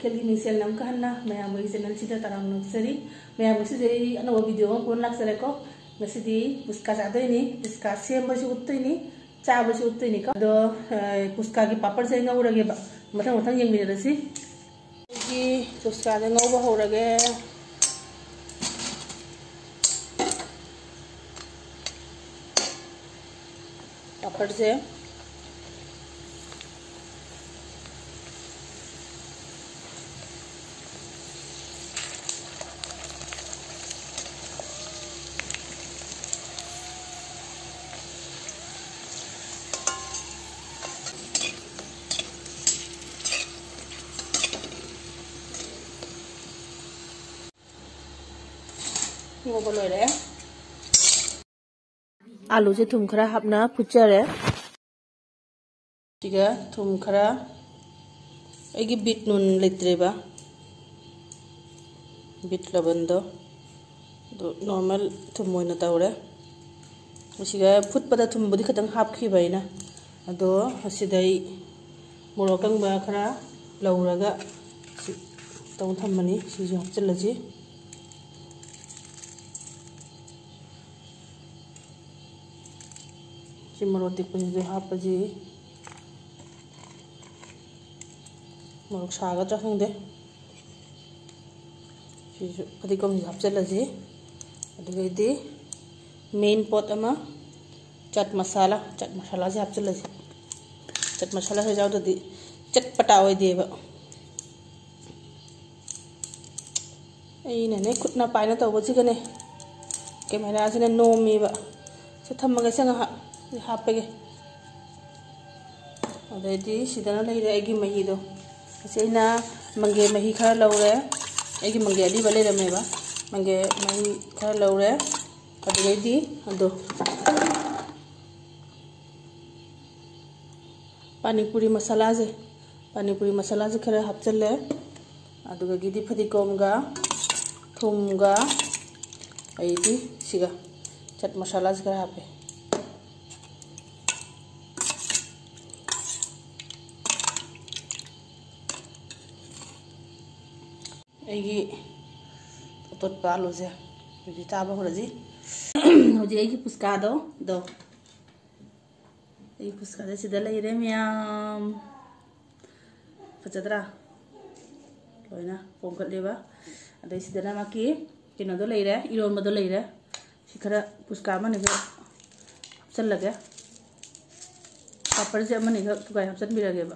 तखेलगी micelle नम कहना ma'am वही channel सिदा तराम नक्सरी मैम से अनब वीडियो पूर्ण लाक्सरेको ngasi puska chadoi puska sem basi uttoi ni cha basi uttoi ni ka do puska gi papar se ngau होगलोरे आलू जे थुमखरा हाबना फुचारे ठीक है थुमखरा एगी बीट नून लेत्रेबा बीट लबन दो नॉर्मल थुमोइन तौरे उसीगा फुटपदा थुमबदी खतंग हाबखीबायना अदो हसिदै मोरोकंग बा खरा लौरगा तौ थमनी सिजो ꯁꯤ ꯃꯣꯔꯣꯛ ꯇꯦꯛꯄꯁꯤꯁꯨ ꯍꯥꯞꯄꯁꯤ ꯃꯣꯔꯣꯛ ꯁꯥꯒꯗ꯭ꯔꯥ ꯈꯪꯗꯦ ꯁꯤꯁꯨ ꯐꯗꯤꯒꯣꯝꯁꯤ ꯍꯥꯞꯆꯤꯜꯂꯁꯤ ꯑꯗꯨꯒꯩꯗꯤ ꯃꯦꯟ ꯄꯣꯠ ꯑꯃ ꯆꯠ ꯃꯁꯥꯂꯥ ꯆꯠ ꯃꯁꯥꯂꯥꯁꯦ ꯍꯥꯞꯆꯤꯜꯂꯁꯤ ꯆꯠ ꯃꯁꯥꯂꯥꯁꯦ ꯌꯥꯎꯗ꯭ꯔꯗꯤ ꯆꯠꯄꯇꯥ ꯑꯣꯏꯗꯦꯕ ꯑꯩꯅꯅꯦ ꯈꯨꯠꯅ ꯄꯥꯏꯅ ꯇꯧꯕꯁꯤꯒꯅꯦ ꯀꯦꯃꯦꯔꯥꯁꯤꯅ ꯅꯣꯝꯃꯦꯕ ꯁꯤ ꯊꯝꯃꯒ ꯁꯤ ꯉꯥꯏꯍꯥꯛ ꯍꯥꯞꯄꯒꯦ ꯑꯗꯩꯗꯤ ꯁꯤꯗꯅ ꯂꯩꯔꯦ ꯑꯩꯒꯤ ꯃꯍꯤꯗꯣ ꯑꯁꯤ ꯑꯩꯅ ꯃꯪꯒꯦ ꯃꯍꯤ ꯈꯔ ꯂꯧꯔꯦ ꯑꯩꯒꯤ ꯃꯪꯒꯦ ꯑꯔꯤꯕ ꯂꯩꯔꯝꯃꯦꯕ ꯃꯪꯒꯦ ꯃꯍꯤ ꯈꯔ ꯂꯧꯔꯦ ꯑꯗꯨꯗꯩꯗꯤ ꯑꯗꯣ ꯄꯥꯅꯤꯄꯨꯔꯤ ꯃꯁꯥꯂꯥꯁꯦ ꯄꯥꯅꯤꯄꯨꯔꯤ ꯃꯁꯥꯂꯥꯁꯦ ꯈꯔ ꯍꯥꯞꯆꯤꯜꯂꯦ ꯑꯗꯨꯒꯒꯤꯗꯤ ꯐꯗꯤꯒꯣꯝꯒ ꯊꯨꯝꯒ ꯑꯩꯗꯤ ꯁꯤꯒ ꯆꯠ ꯃꯁꯥꯂꯥꯁꯦ ꯈꯔ ꯍꯥꯞꯄꯦ ꯑꯩꯒꯤ ꯑꯇꯣꯠꯄ ꯑꯂꯨꯁꯦ ꯍꯧꯖꯤꯛ ꯆꯥꯕ ꯍꯧꯔꯁꯤ ꯍꯧꯖꯤꯛ ꯑꯩꯒꯤ ꯄꯨꯁꯀꯥꯗꯣ ꯗꯣ ꯑꯩꯒꯤ ꯄꯨꯁꯀꯥꯁꯦ ꯁꯤꯗ ꯂꯩꯔꯦ ꯃꯌꯥꯝ ꯐꯖꯗ꯭ꯔꯥ ꯂꯣꯏꯅ ꯄꯣꯝꯈꯠꯂꯦꯕ ꯑꯗꯩ ꯁꯤꯗꯅ ꯃꯥꯒꯤ ꯀꯩꯅꯣꯗꯣ ꯂꯩꯔꯦ ꯏꯔꯣꯟꯕꯗꯣ ꯂꯩꯔꯦ ꯁꯤ ꯈꯔ ꯄꯨꯁꯀꯥ ꯑꯃꯅꯤꯒ ꯍꯥꯞꯆꯜꯂꯒꯦ ꯄꯥꯄꯔꯁꯦ ꯑꯃꯅꯤꯒ ꯊꯨꯒꯥꯏ ꯍꯥꯞꯆꯟꯕꯤꯔꯒꯦꯕ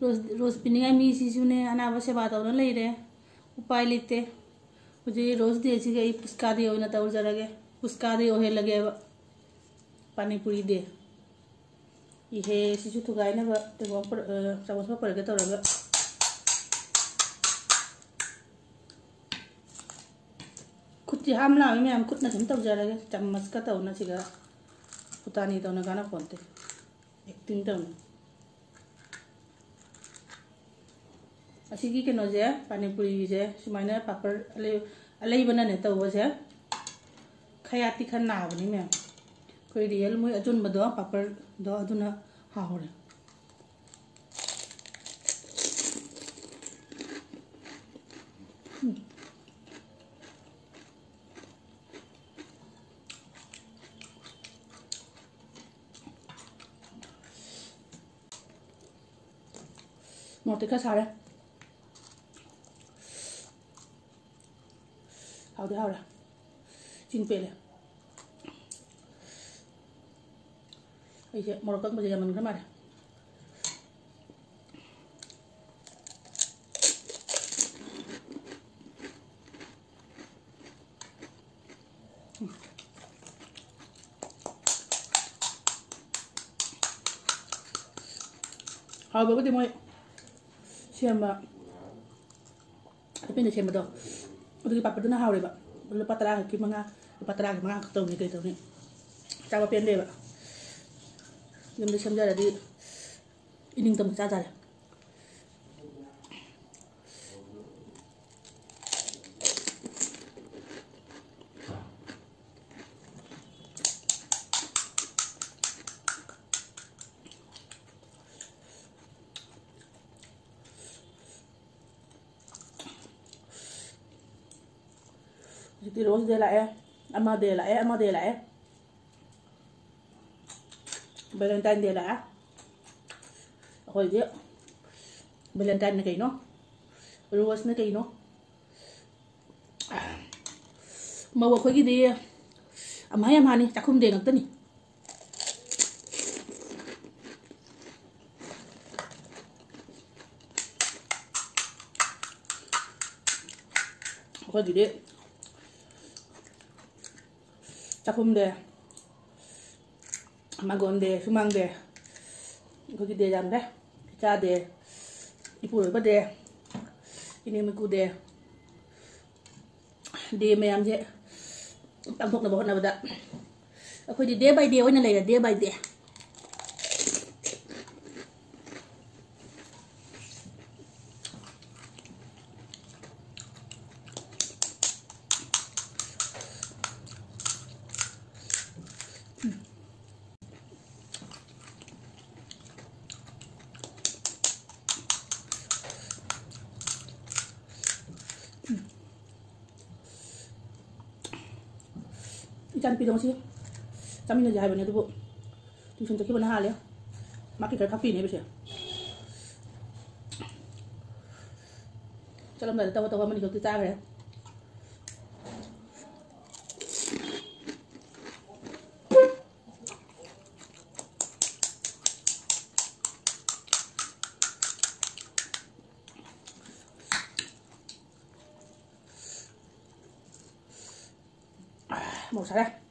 ꯔꯣꯁ ꯔꯣꯁ ꯄꯤꯅꯤꯡꯉꯥꯏ ꯃꯤꯁꯤꯁꯨꯅꯦ ꯑꯅꯥꯕ ꯁꯦꯕꯥ ꯇꯧꯅ ꯂꯩꯔꯦ ꯎꯄꯥꯏ ꯂꯩꯇꯦ ꯍꯧꯖꯤꯛ ꯔꯣꯁ ꯗꯦꯁꯤꯒ ꯑꯩ ꯄꯨꯁꯀꯥꯗꯤ ꯑꯣꯏꯅ ꯇꯧꯖꯔꯒꯦ ꯄꯨꯁꯀꯥꯗꯤ ꯑꯣꯏꯍꯜꯂꯒꯦꯕ ꯄꯥꯅꯤꯄꯨꯔꯤ ꯗꯦ ihe sisu tugai na ba te ba par chawas ba par ga tawraga kutti hamla am kutna thum taw jaraga chammas ka taw na siga putani taw na gana ponte acting taw na asigi ke 好的好了，进费了。bây giờ một cân bây giờ mình cái mà Rồi bữa cái gì mọi xem mà. Cái bên này xem mà được Pwede ipapadun na haw, diba? Lupatarag, yung mga, lupatarag, mga kakataw ni kayo ni. Tawa piyan, diba? Ganda siyam dyan, di, ining tamang sadar. thì lối đây là em em mà để lại em mà để lại Valentine để lại hồi chứ Valentine này cái nó Rose này cái nó mà vừa khơi cái gì em hay em hay này chắc không để ngặt tên này Hãy subscribe 짝품대 마건대 휴망대 거기 대장대 자대 이불 거대 이놈의 구대 대매암제 땅속 나보나 보다. အခုဒီ day by day ဝင်နေလေ day by day 이짠 삐동시 짬이는 잘 보내 두고 두신 저 기분 하래요 막기 잘 카피네 보세요 cho nên là tao tao me gustará.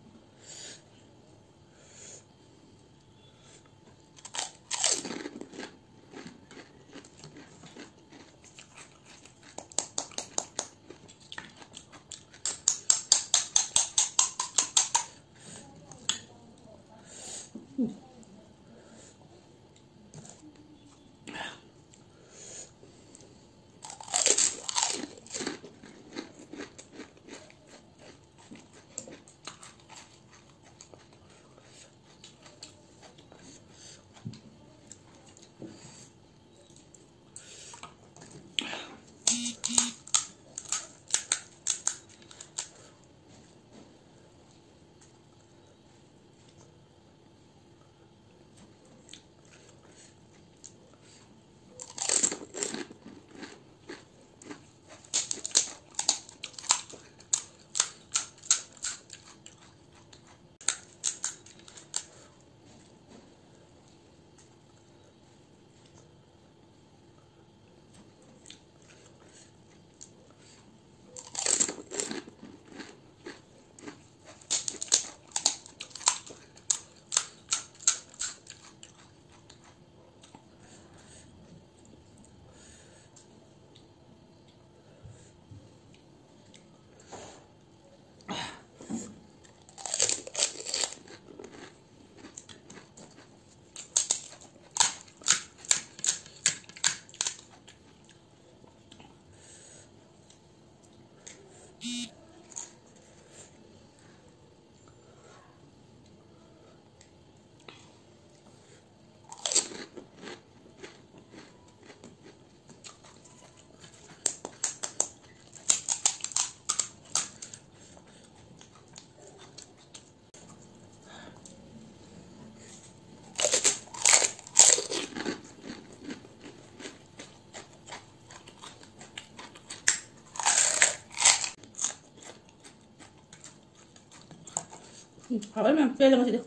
밥알면 빼는 것이죠.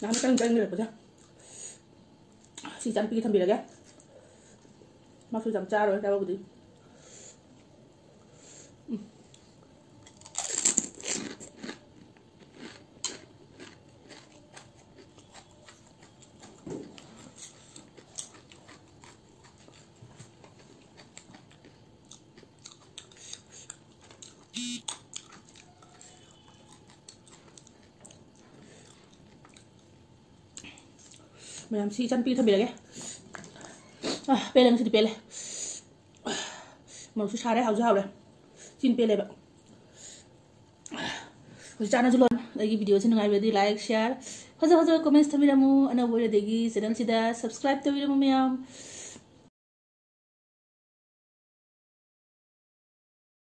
나는 짱 짱이를 보자. 시 짬뽕이 탐비라게. 막수 잠자로 해다보거든. ꯏꯆꯟ ꯄꯤ ꯊꯝꯕꯤꯔꯒꯦ ꯄꯦꯜꯂꯦ ꯉꯁꯤꯗꯤ ꯄꯦꯜꯂꯦ ꯃꯣꯔꯣꯛꯁꯨ ꯁꯥꯔꯦ ꯍꯥꯎꯁꯨ ꯍꯥꯎꯔꯦ ꯆꯤꯟ ꯄꯦꯜꯂꯦꯕ ꯍꯧꯖꯤꯛ ꯆꯥꯅꯁꯨ ꯂꯣꯟ ꯑꯩꯒꯤ ꯚꯤꯗꯤꯑꯣꯁꯤ ꯅꯨꯡꯉꯥꯏꯕꯗꯤ ꯂꯥꯏꯛ ꯁꯤꯌꯥꯔ ꯐꯖ ꯐꯖꯕ ꯀꯣꯃꯦꯟꯁ ꯊꯝꯕꯤꯔꯝꯃꯨ ꯑꯅꯧꯕ ꯑꯣꯏꯔꯗꯒꯤ ꯆꯦꯅꯦꯜꯁꯤꯗ ꯁꯕꯁꯀ꯭ꯔꯥꯏꯕ ꯇꯧꯕꯤꯔꯝꯃꯨ ꯃꯌꯥꯝ